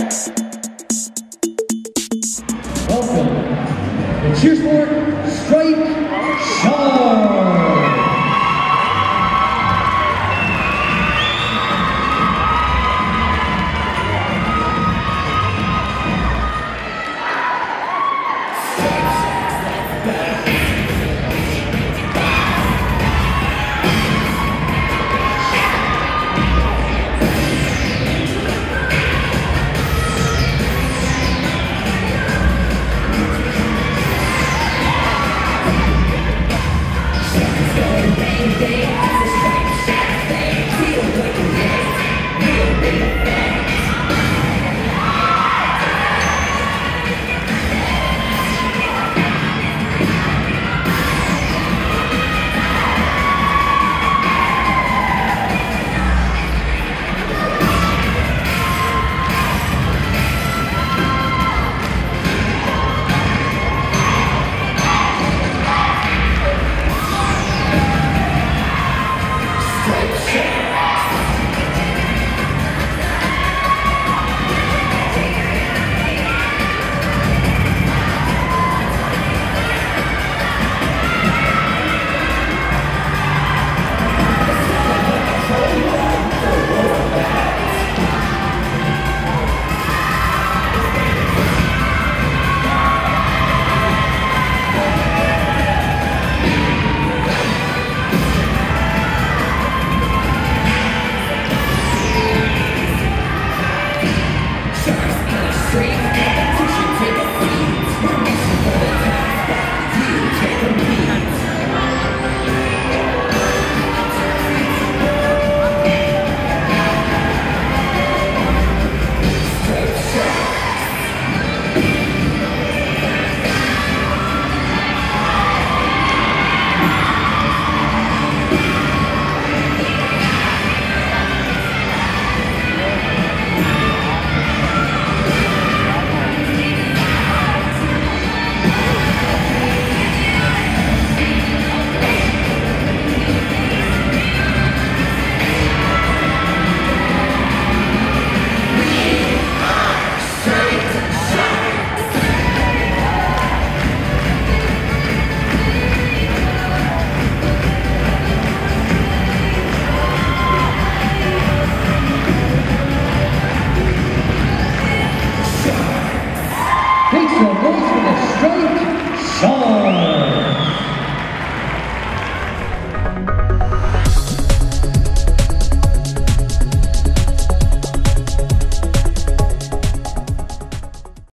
Welcome, the Cheersport Strike.